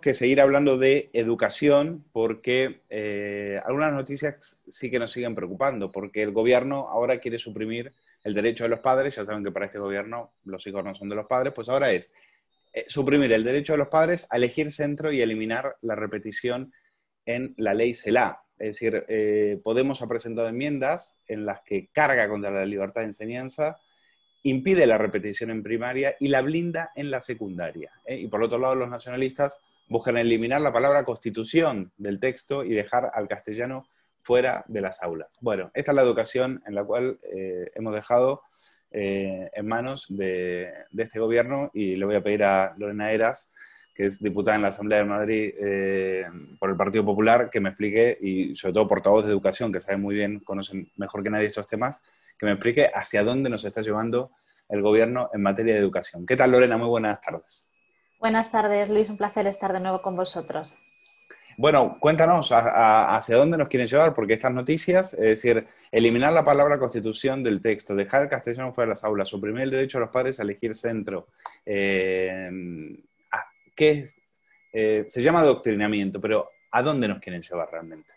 que seguir hablando de educación porque eh, algunas noticias sí que nos siguen preocupando, porque el gobierno ahora quiere suprimir el derecho de los padres, ya saben que para este gobierno los hijos no son de los padres, pues ahora es eh, suprimir el derecho de los padres a elegir centro y eliminar la repetición en la ley CELA. Es decir, eh, Podemos ha presentado enmiendas en las que carga contra la libertad de enseñanza, impide la repetición en primaria y la blinda en la secundaria. Y por otro lado, los nacionalistas buscan eliminar la palabra constitución del texto y dejar al castellano fuera de las aulas. Bueno, esta es la educación en la cual eh, hemos dejado eh, en manos de, este gobierno y le voy a pedir a Lorena Eras, que es diputada en la Asamblea de Madrid eh, por el Partido Popular, que me explique, y sobre todo portavoz de educación, que sabe muy bien, conoce mejor que nadie estos temas, que me explique hacia dónde nos está llevando el gobierno en materia de educación. ¿Qué tal, Lorena? Muy buenas tardes. Buenas tardes, Luis. Un placer estar de nuevo con vosotros. Bueno, cuéntanos hacia dónde nos quieren llevar, porque estas noticias, es decir, eliminar la palabra constitución del texto, dejar el castellano fuera de las aulas, suprimir el derecho a los padres a elegir centro, eh, ¿qué eh, se llama adoctrinamiento, pero ¿a dónde nos quieren llevar realmente?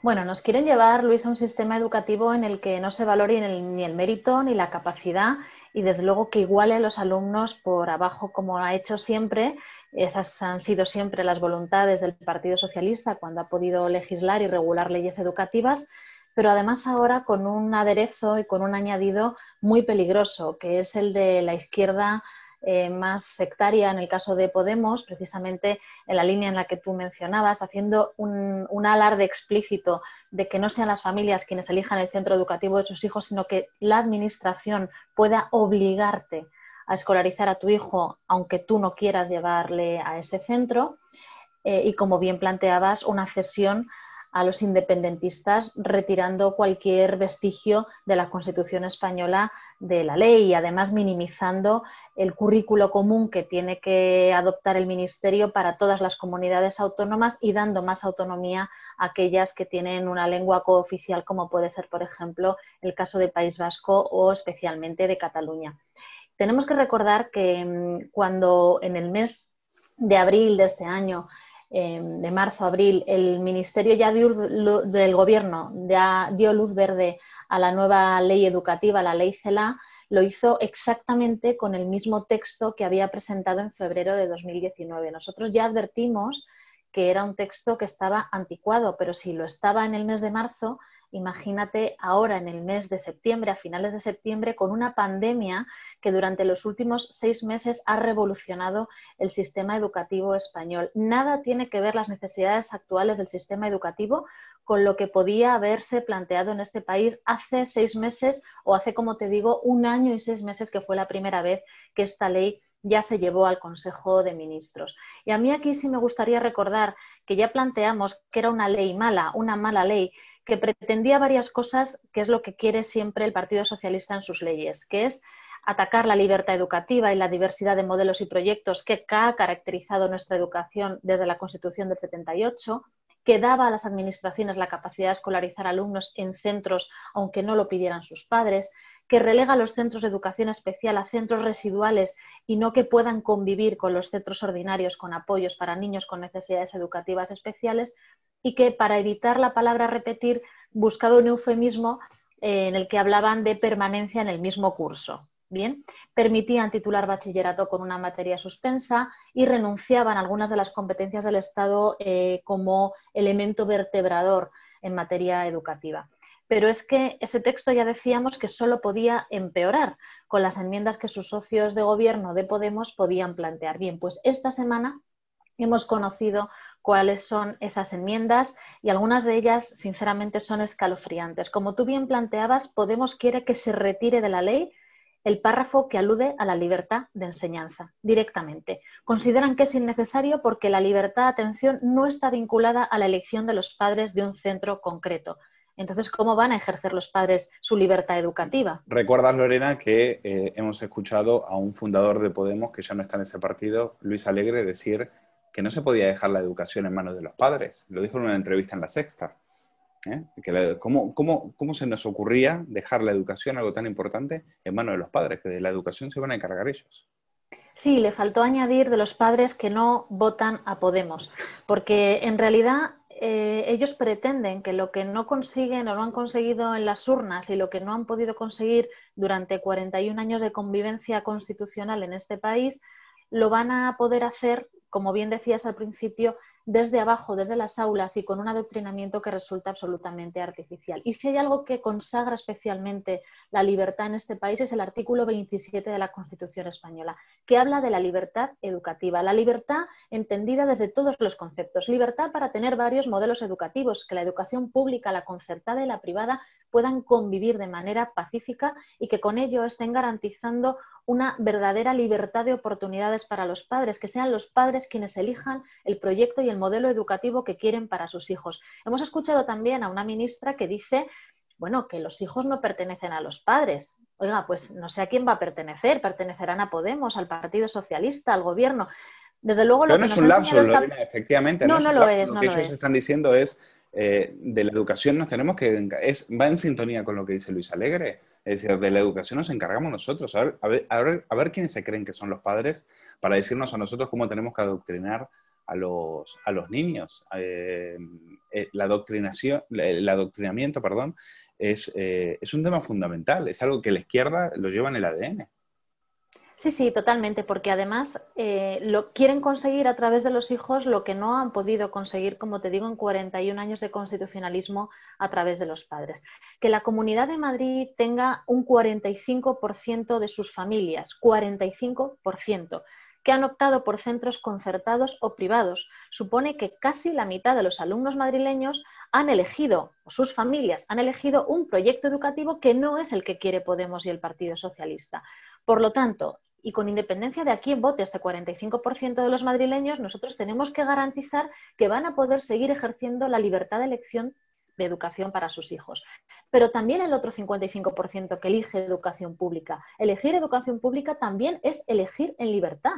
Bueno, nos quieren llevar, Luis, a un sistema educativo en el que no se valore ni el mérito ni la capacidad y desde luego que iguale a los alumnos por abajo como ha hecho siempre. Esas han sido siempre las voluntades del Partido Socialista cuando ha podido legislar y regular leyes educativas, pero además ahora con un aderezo y con un añadido muy peligroso, que es el de la izquierda eh, más sectaria en el caso de Podemos, precisamente en la línea en la que tú mencionabas, haciendo un, alarde explícito de que no sean las familias quienes elijan el centro educativo de sus hijos, sino que la administración pueda obligarte a escolarizar a tu hijo aunque tú no quieras llevarle a ese centro. Eh, y como bien planteabas, una cesión a los independentistas retirando cualquier vestigio de la Constitución española de la ley y además minimizando el currículo común que tiene que adoptar el Ministerio para todas las comunidades autónomas y dando más autonomía a aquellas que tienen una lengua cooficial como puede ser, por ejemplo, el caso de País Vasco o especialmente de Cataluña. Tenemos que recordar que mm, cuando en el mes de abril de este año de marzo, abril, el Ministerio ya del Gobierno ya dio luz verde a la nueva ley educativa, la ley CELA, lo hizo exactamente con el mismo texto que había presentado en febrero de 2019. Nosotros ya advertimos que era un texto que estaba anticuado, pero si lo estaba en el mes de marzo, imagínate ahora en el mes de septiembre, a finales de septiembre, con una pandemia que durante los últimos seis meses ha revolucionado el sistema educativo español. Nada tiene que ver las necesidades actuales del sistema educativo con lo que podía haberse planteado en este país hace seis meses o hace, como te digo, un año y seis meses que fue la primera vez que esta ley ya se llevó al Consejo de Ministros. Y a mí aquí sí me gustaría recordar que ya planteamos que era una ley mala, una mala ley, que pretendía varias cosas, que es lo que quiere siempre el Partido Socialista en sus leyes, que es atacar la libertad educativa y la diversidad de modelos y proyectos que ha caracterizado nuestra educación desde la Constitución del 78, que daba a las administraciones la capacidad de escolarizar alumnos en centros aunque no lo pidieran sus padres, que relega a los centros de educación especial a centros residuales y no que puedan convivir con los centros ordinarios con apoyos para niños con necesidades educativas especiales y que para evitar la palabra repetir buscaba un eufemismo eh, en el que hablaban de permanencia en el mismo curso. Bien, permitían titular bachillerato con una materia suspensa y renunciaban a algunas de las competencias del Estado eh, como elemento vertebrador en materia educativa. Pero es que ese texto ya decíamos que solo podía empeorar con las enmiendas que sus socios de gobierno de Podemos podían plantear. Bien, pues esta semana hemos conocido cuáles son esas enmiendas y algunas de ellas, sinceramente, son escalofriantes. Como tú bien planteabas, Podemos quiere que se retire de la ley el párrafo que alude a la libertad de enseñanza directamente. Consideran que es innecesario porque la libertad de atención no está vinculada a la elección de los padres de un centro concreto. Entonces, ¿cómo van a ejercer los padres su libertad educativa? Recuerdas, Lorena, que eh, hemos escuchado a un fundador de Podemos, que ya no está en ese partido, Luis Alegre, decir que no se podía dejar la educación en manos de los padres. Lo dijo en una entrevista en La Sexta. ¿eh? ¿cómo, cómo, se nos ocurría dejar la educación, algo tan importante, en manos de los padres? Que de la educación se van a encargar ellos. Sí, le faltó añadir de los padres que no votan a Podemos, porque en realidad eh, ellos pretenden que lo que no consiguen o no han conseguido en las urnas y lo que no han podido conseguir durante 41 años de convivencia constitucional en este país, lo van a poder hacer como bien decías al principio, desde abajo, desde las aulas y con un adoctrinamiento que resulta absolutamente artificial. Y si hay algo que consagra especialmente la libertad en este país es el artículo 27 de la Constitución española, que habla de la libertad educativa, la libertad entendida desde todos los conceptos, libertad para tener varios modelos educativos, que la educación pública, la concertada y la privada puedan convivir de manera pacífica y que con ello estén garantizando una verdadera libertad de oportunidades para los padres, que sean los padres quienes elijan el proyecto y el modelo educativo que quieren para sus hijos. Hemos escuchado también a una ministra que dice, bueno, que los hijos no pertenecen a los padres. Oiga, pues no sé a quién va a pertenecer, pertenecerán a Podemos, al Partido Socialista, al gobierno. Desde luego, lo no es un lapso, efectivamente. No, no, lo es. Lo que ellos están diciendo es, eh, de la educación nos tenemos que... Es, va en sintonía con lo que dice Luis Alegre es decir, de la educación nos encargamos nosotros. A ver, a ver, quiénes se creen que son los padres para decirnos a nosotros cómo tenemos que adoctrinar a los, a los niños. Eh, eh, la adoctrinación, el adoctrinamiento, perdón, es, es un tema fundamental. Es algo que la izquierda lo lleva en el ADN. Sí, sí, totalmente, porque además eh, lo quieren conseguir a través de los hijos lo que no han podido conseguir, como te digo, en 41 años de constitucionalismo a través de los padres. Que la Comunidad de Madrid tenga un 45% de sus familias, 45%, que han optado por centros concertados o privados. Supone que casi la mitad de los alumnos madrileños han elegido, o sus familias han elegido, un proyecto educativo que no es el que quiere Podemos y el Partido Socialista. Por lo tanto, y con independencia de a quién vote este 45% de los madrileños, nosotros tenemos que garantizar que van a poder seguir ejerciendo la libertad de elección de educación para sus hijos. Pero también el otro 55% que elige educación pública. Elegir educación pública también es elegir en libertad.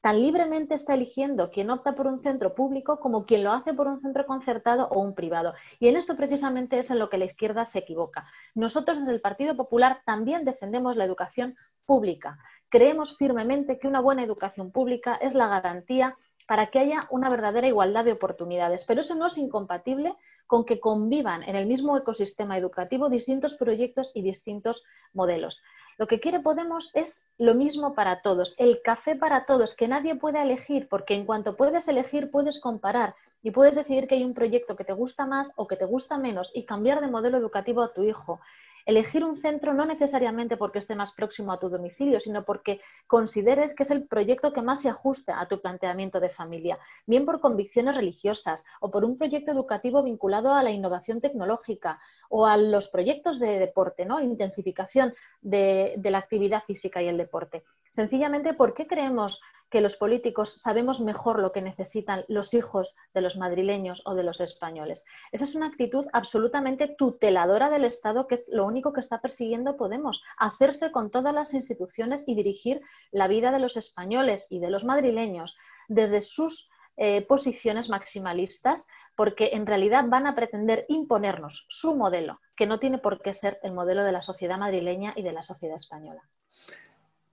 Tan libremente está eligiendo quien opta por un centro público como quien lo hace por un centro concertado o un privado. Y en esto precisamente es en lo que la izquierda se equivoca. Nosotros desde el Partido Popular también defendemos la educación pública. Creemos firmemente que una buena educación pública es la garantía para que haya una verdadera igualdad de oportunidades. Pero eso no es incompatible con que convivan en el mismo ecosistema educativo distintos proyectos y distintos modelos. Lo que quiere Podemos es lo mismo para todos, el café para todos, que nadie pueda elegir, porque en cuanto puedes elegir puedes comparar y puedes decidir que hay un proyecto que te gusta más o que te gusta menos y cambiar de modelo educativo a tu hijo. Elegir un centro no necesariamente porque esté más próximo a tu domicilio, sino porque consideres que es el proyecto que más se ajusta a tu planteamiento de familia, bien por convicciones religiosas o por un proyecto educativo vinculado a la innovación tecnológica o a los proyectos de deporte, ¿no? intensificación de, de la actividad física y el deporte. Sencillamente, ¿por qué creemos que los políticos sabemos mejor lo que necesitan los hijos de los madrileños o de los españoles. Esa es una actitud absolutamente tuteladora del Estado, que es lo único que está persiguiendo Podemos, hacerse con todas las instituciones y dirigir la vida de los españoles y de los madrileños desde sus eh, posiciones maximalistas, porque en realidad van a pretender imponernos su modelo, que no tiene por qué ser el modelo de la sociedad madrileña y de la sociedad española.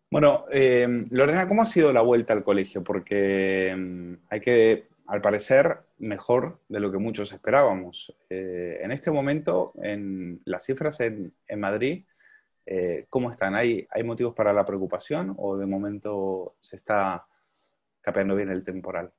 Bueno, eh, Lorena, ¿cómo ha sido la vuelta al colegio? Porque mm, hay que, al parecer, mejor de lo que muchos esperábamos. Eh, en este momento, en las cifras en, Madrid, eh, ¿cómo están? ¿Hay, ¿Hay motivos para la preocupación o de momento se está capeando bien el temporal?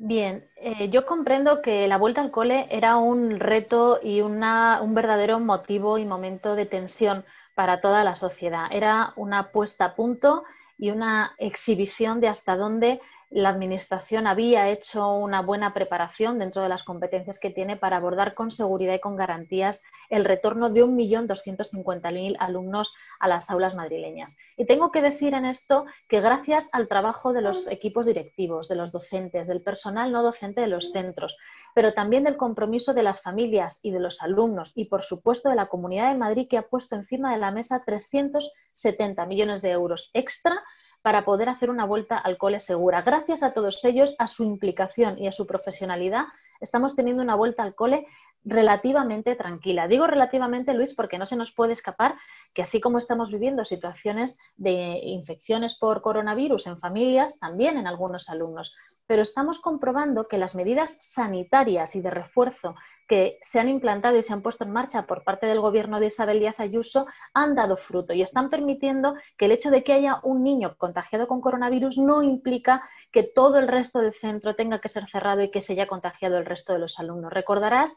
Bien, yo comprendo que la vuelta al cole era un reto y una, un verdadero motivo y momento de tensión para toda la sociedad. Era una puesta a punto y una exhibición de hasta dónde la Administración había hecho una buena preparación dentro de las competencias que tiene para abordar con seguridad y con garantías el retorno de 1.250.000 alumnos a las aulas madrileñas. Y tengo que decir en esto que gracias al trabajo de los equipos directivos, de los docentes, del personal no docente de los centros, pero también del compromiso de las familias y de los alumnos y, por supuesto, de la Comunidad de Madrid que ha puesto encima de la mesa 370 millones de euros extra para poder hacer una vuelta al cole segura. Gracias a todos ellos, a su implicación y a su profesionalidad, estamos teniendo una vuelta al cole relativamente tranquila. Digo relativamente, Luis, porque no se nos puede escapar que así como estamos viviendo situaciones de infecciones por coronavirus en familias, también en algunos alumnos pero estamos comprobando que las medidas sanitarias y de refuerzo que se han implantado y se han puesto en marcha por parte del gobierno de Isabel Díaz Ayuso han dado fruto y están permitiendo que el hecho de que haya un niño contagiado con coronavirus no implica que todo el resto del centro tenga que ser cerrado y que se haya contagiado el resto de los alumnos. Recordarás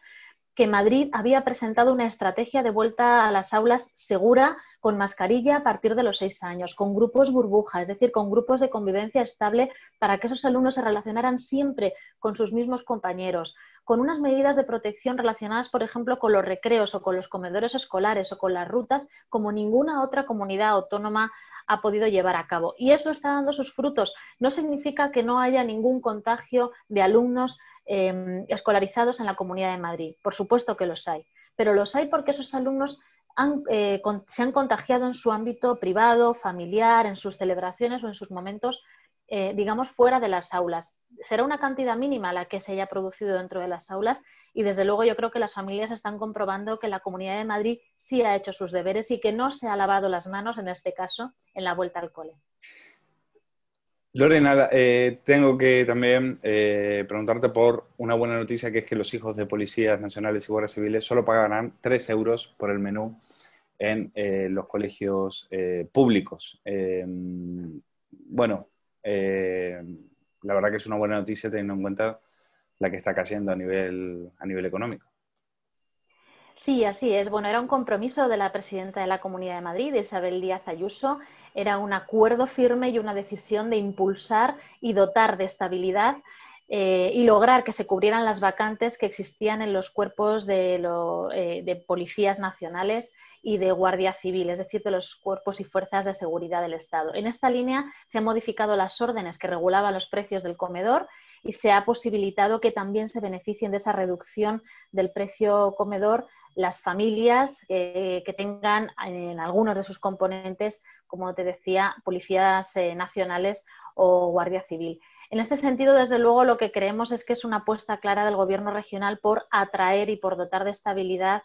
que Madrid había presentado una estrategia de vuelta a las aulas segura, con mascarilla a partir de los seis años, con grupos burbuja, es decir, con grupos de convivencia estable para que esos alumnos se relacionaran siempre con sus mismos compañeros, con unas medidas de protección relacionadas, por ejemplo, con los recreos o con los comedores escolares o con las rutas, como ninguna otra comunidad autónoma ha podido llevar a cabo. Y eso está dando sus frutos. No significa que no haya ningún contagio de alumnos Em, escolarizados en la Comunidad de Madrid. Por supuesto que los hay, pero los hay porque esos alumnos eh, se han contagiado en su ámbito privado, familiar, en sus celebraciones o en sus momentos, eh, digamos, fuera de las aulas. Será una cantidad mínima la que se haya producido dentro de las aulas y desde luego yo creo que las familias están comprobando que la Comunidad de Madrid sí ha hecho sus deberes y que no se ha lavado las manos, en este caso, en la vuelta al cole. Lorena, eh, tengo que también eh, preguntarte por una buena noticia, que es que los hijos de policías nacionales y guardias civiles solo pagarán 3 euros por el menú en eh, los colegios públicos. bueno, la verdad que es una buena noticia teniendo en cuenta la que está cayendo a nivel, a nivel económico. Sí, así es. Bueno, era un compromiso de la presidenta de la Comunidad de Madrid, Isabel Díaz Ayuso. Era un acuerdo firme y una decisión de impulsar y dotar de estabilidad eh, y lograr que se cubrieran las vacantes que existían en los cuerpos de, eh, de, policías nacionales y de guardia civil, es decir, de los cuerpos y fuerzas de seguridad del Estado. En esta línea se han modificado las órdenes que regulaban los precios del comedor y se ha posibilitado que también se beneficien de esa reducción del precio comedor las familias que tengan en algunos de sus componentes, como te decía, policías eh, nacionales o guardia civil. En este sentido, desde luego, lo que creemos es que es una apuesta clara del Gobierno regional por atraer y por dotar de estabilidad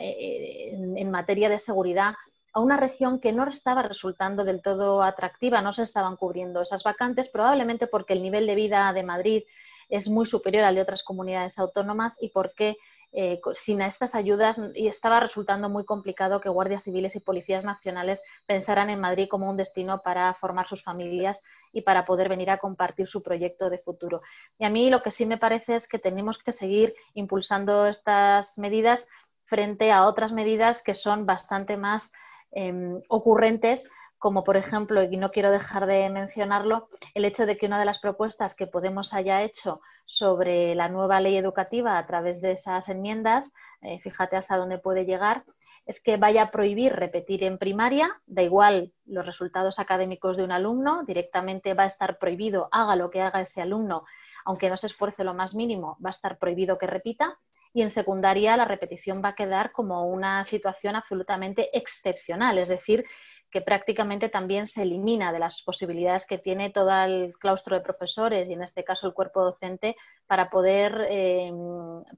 eh, en materia de seguridad a una región que no estaba resultando del todo atractiva, no se estaban cubriendo esas vacantes, probablemente porque el nivel de vida de Madrid es muy superior al de otras comunidades autónomas y porque eh, sin estas ayudas y estaba resultando muy complicado que guardias civiles y policías nacionales pensaran en Madrid como un destino para formar sus familias y para poder venir a compartir su proyecto de futuro. Y a mí lo que sí me parece es que tenemos que seguir impulsando estas medidas frente a otras medidas que son bastante más em, ocurrentes como por ejemplo, y no quiero dejar de mencionarlo, el hecho de que una de las propuestas que Podemos haya hecho sobre la nueva ley educativa a través de esas enmiendas, eh, fíjate hasta dónde puede llegar, es que vaya a prohibir repetir en primaria, da igual los resultados académicos de un alumno, directamente va a estar prohibido, haga lo que haga ese alumno, aunque no se esfuerce lo más mínimo, va a estar prohibido que repita. Y en secundaria la repetición va a quedar como una situación absolutamente excepcional, es decir, que prácticamente también se elimina de las posibilidades que tiene todo el claustro de profesores y en este caso el cuerpo docente para poder, eh,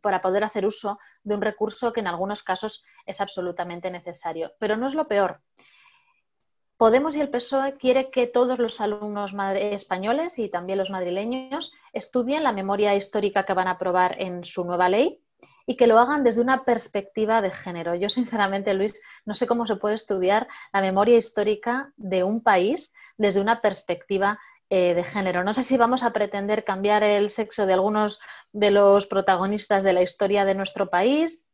para poder hacer uso de un recurso que en algunos casos es absolutamente necesario. Pero no es lo peor. Podemos y el PSOE quiere que todos los alumnos españoles y también los madrileños estudien la memoria histórica que van a aprobar en su nueva ley y que lo hagan desde una perspectiva de género. Yo, sinceramente, Luis, no sé cómo se puede estudiar la memoria histórica de un país desde una perspectiva eh, de género. No sé si vamos a pretender cambiar el sexo de algunos de los protagonistas de la historia de nuestro país,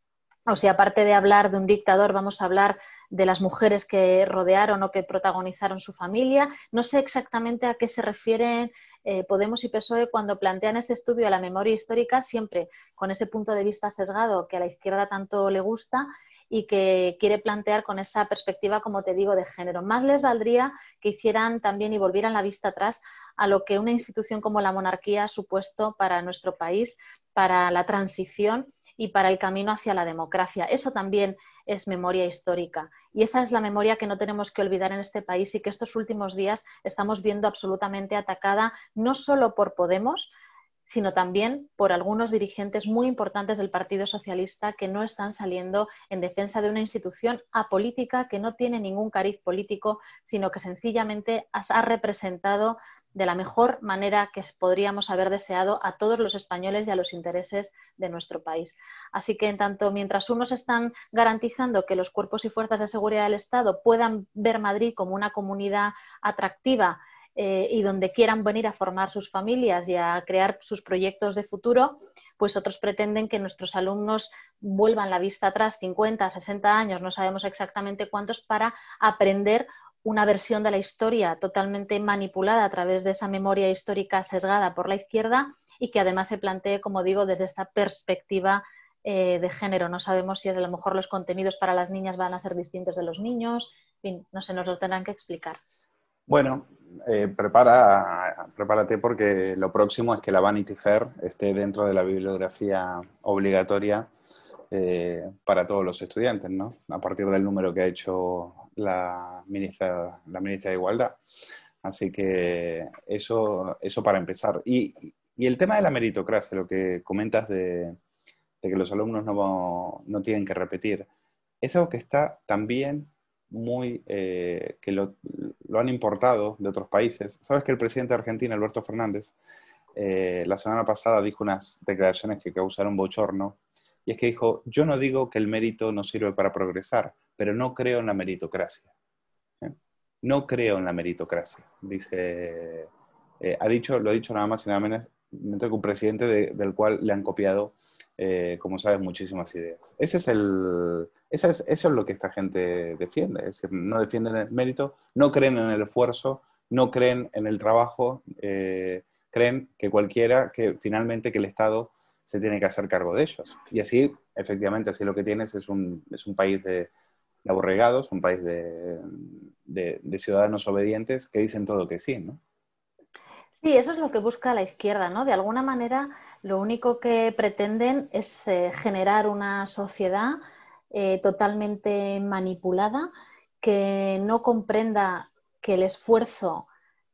o si aparte de hablar de un dictador vamos a hablar de las mujeres que rodearon o que protagonizaron su familia. No sé exactamente a qué se refieren eh, Podemos y PSOE cuando plantean este estudio de la memoria histórica, siempre con ese punto de vista sesgado que a la izquierda tanto le gusta y que quiere plantear con esa perspectiva, como te digo, de género. Más les valdría que hicieran también y volvieran la vista atrás a lo que una institución como la monarquía ha supuesto para nuestro país, para la transición y para el camino hacia la democracia. Eso también es memoria histórica. Y esa es la memoria que no tenemos que olvidar en este país y que estos últimos días estamos viendo absolutamente atacada no solo por Podemos, sino también por algunos dirigentes muy importantes del Partido Socialista que no están saliendo en defensa de una institución apolítica que no tiene ningún cariz político, sino que sencillamente ha representado de la mejor manera que podríamos haber deseado a todos los españoles y a los intereses de nuestro país. Así que, en tanto, mientras unos están garantizando que los cuerpos y fuerzas de seguridad del Estado puedan ver Madrid como una comunidad atractiva eh, y donde quieran venir a formar sus familias y a crear sus proyectos de futuro, pues otros pretenden que nuestros alumnos vuelvan la vista atrás 50, 60 años, no sabemos exactamente cuántos, para aprender una versión de la historia totalmente manipulada a través de esa memoria histórica sesgada por la izquierda y que además se plantee, como digo, desde esta perspectiva eh, de género. No sabemos si a lo mejor los contenidos para las niñas van a ser distintos de los niños. no se nos lo tendrán que explicar. Bueno, eh, prepara, prepárate porque lo próximo es que la Vanity Fair esté dentro de la bibliografía obligatoria eh, para todos los estudiantes, ¿no? A partir del número que ha hecho la ministra, la ministra de Igualdad. Así que eso, eso para empezar. Y, el tema de la meritocracia, lo que comentas de, que los alumnos no, no, tienen que repetir, es algo que está también muy, eh, que lo, han importado de otros países. Sabes que el presidente de Argentina, Alberto Fernández, eh, la semana pasada dijo unas declaraciones que causaron bochorno, y es que dijo, yo no digo que el mérito no sirve para progresar, pero no creo en la meritocracia. ¿eh? No creo en la meritocracia, dice, ha dicho, lo ha dicho nada más y nada menos que un presidente del cual le han copiado eh, como sabes, muchísimas ideas. Ese es el, eso es lo que esta gente defiende, es decir, no defienden el mérito, no creen en el esfuerzo, no creen en el trabajo, eh, creen que cualquiera, que finalmente que el Estado se tiene que hacer cargo de ellos. Y así, efectivamente, así lo que tienes es un, es un país de, aborregados, un país de, de, ciudadanos obedientes que dicen todo que sí, ¿no? Sí, eso es lo que busca la izquierda, ¿no? De alguna manera lo único que pretenden es eh, generar una sociedad eh, totalmente manipulada que no comprenda que el esfuerzo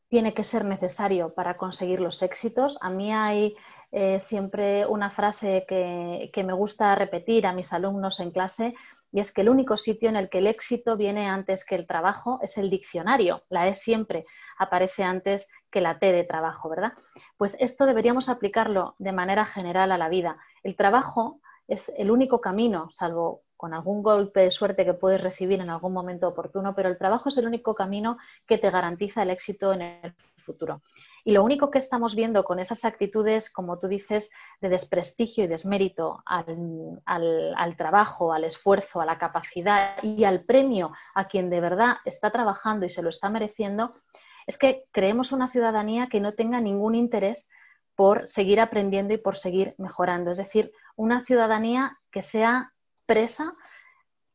tiene que ser necesario para conseguir los éxitos. A mí hay eh, siempre una frase que, que me gusta repetir a mis alumnos en clase y es que el único sitio en el que el éxito viene antes que el trabajo es el diccionario. La E siempre aparece antes que la T de trabajo, ¿verdad? Pues esto deberíamos aplicarlo de manera general a la vida. El trabajo es el único camino, salvo con algún golpe de suerte que puedes recibir en algún momento oportuno, pero el trabajo es el único camino que te garantiza el éxito en el futuro. Y lo único que estamos viendo con esas actitudes, como tú dices, de desprestigio y desmérito al, trabajo, al esfuerzo, a la capacidad y al premio a quien de verdad está trabajando y se lo está mereciendo, es que creemos una ciudadanía que no tenga ningún interés por seguir aprendiendo y por seguir mejorando. Es decir, una ciudadanía que sea presa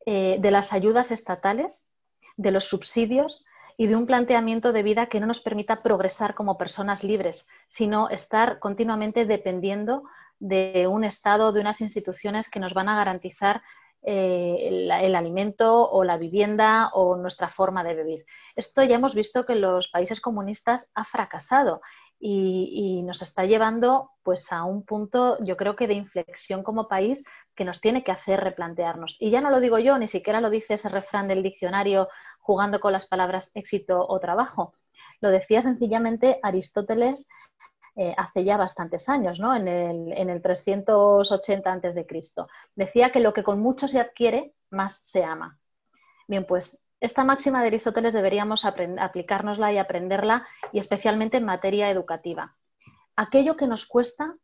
eh, de las ayudas estatales, de los subsidios y de un planteamiento de vida que no nos permita progresar como personas libres, sino estar continuamente dependiendo de un Estado, de unas instituciones que nos van a garantizar eh, el, alimento o la vivienda o nuestra forma de vivir. Esto ya hemos visto que en los países comunistas ha fracasado y, nos está llevando pues a un punto, yo creo que de inflexión como país que nos tiene que hacer replantearnos. Y ya no lo digo yo, ni siquiera lo dice ese refrán del diccionario jugando con las palabras éxito o trabajo. Lo decía sencillamente Aristóteles eh, hace ya bastantes años, ¿no? en, el, en el 380 a.C. Decía que lo que con mucho se adquiere, más se ama. Bien, pues esta máxima de Aristóteles deberíamos aplicárnosla y aprenderla, y especialmente en materia educativa. Aquello que nos cuesta,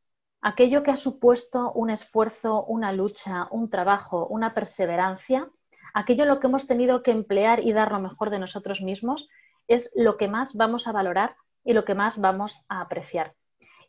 aquello que ha supuesto un esfuerzo, una lucha, un trabajo, una perseverancia, aquello lo que hemos tenido que emplear y dar lo mejor de nosotros mismos, es lo que más vamos a valorar y lo que más vamos a apreciar.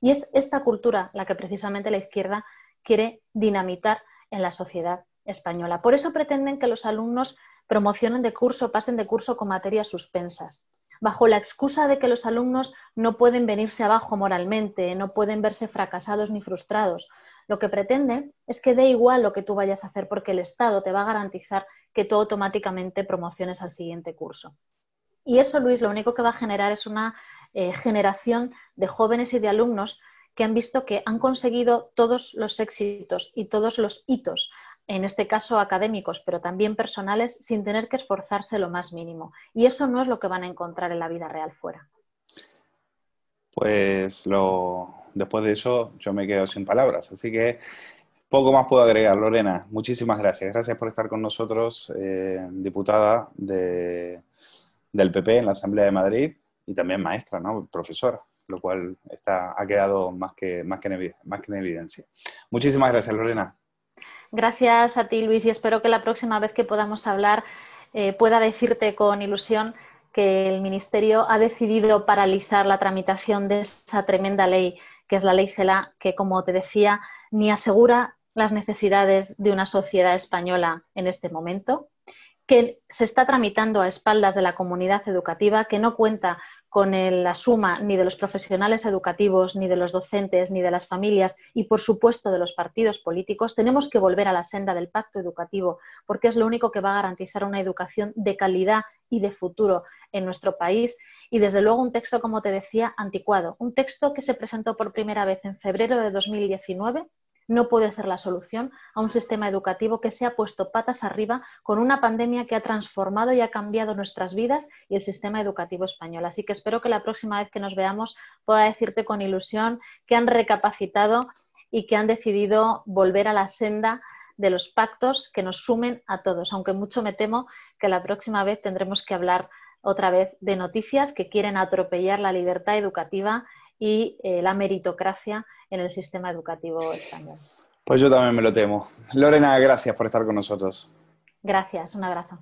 Y es esta cultura la que precisamente la izquierda quiere dinamitar en la sociedad española. Por eso pretenden que los alumnos promocionen de curso, pasen de curso con materias suspensas, bajo la excusa de que los alumnos no pueden venirse abajo moralmente, no pueden verse fracasados ni frustrados. Lo que pretenden es que dé igual lo que tú vayas a hacer porque el Estado te va a garantizar que tú automáticamente promociones al siguiente curso. Y eso, Luis, lo único que va a generar es una eh, generación de jóvenes y de alumnos que han visto que han conseguido todos los éxitos y todos los hitos en este caso académicos, pero también personales, sin tener que esforzarse lo más mínimo. Y eso no es lo que van a encontrar en la vida real fuera. Pues lo, después de eso yo me quedo sin palabras. Así que poco más puedo agregar. Lorena, muchísimas gracias. Gracias por estar con nosotros, eh, diputada de, del PP en la Asamblea de Madrid y también maestra, ¿no? profesora, lo cual está, ha quedado más que, más, que más que en evidencia. Muchísimas gracias, Lorena. Gracias a ti, Luis, y espero que la próxima vez que podamos hablar eh, pueda decirte con ilusión que el Ministerio ha decidido paralizar la tramitación de esa tremenda ley, que es la ley CELA, que, como te decía, ni asegura las necesidades de una sociedad española en este momento, que se está tramitando a espaldas de la comunidad educativa, que no cuenta con la suma ni de los profesionales educativos, ni de los docentes, ni de las familias y, por supuesto, de los partidos políticos, tenemos que volver a la senda del pacto educativo, porque es lo único que va a garantizar una educación de calidad y de futuro en nuestro país. Y, desde luego, un texto, como te decía, anticuado. Un texto que se presentó por primera vez en febrero de 2019 no puede ser la solución a un sistema educativo que se ha puesto patas arriba con una pandemia que ha transformado y ha cambiado nuestras vidas y el sistema educativo español. Así que espero que la próxima vez que nos veamos pueda decirte con ilusión que han recapacitado y que han decidido volver a la senda de los pactos que nos sumen a todos, aunque mucho me temo que la próxima vez tendremos que hablar otra vez de noticias que quieren atropellar la libertad educativa y eh, la meritocracia en el sistema educativo español. Pues yo también me lo temo. Lorena, gracias por estar con nosotros. Gracias, un abrazo.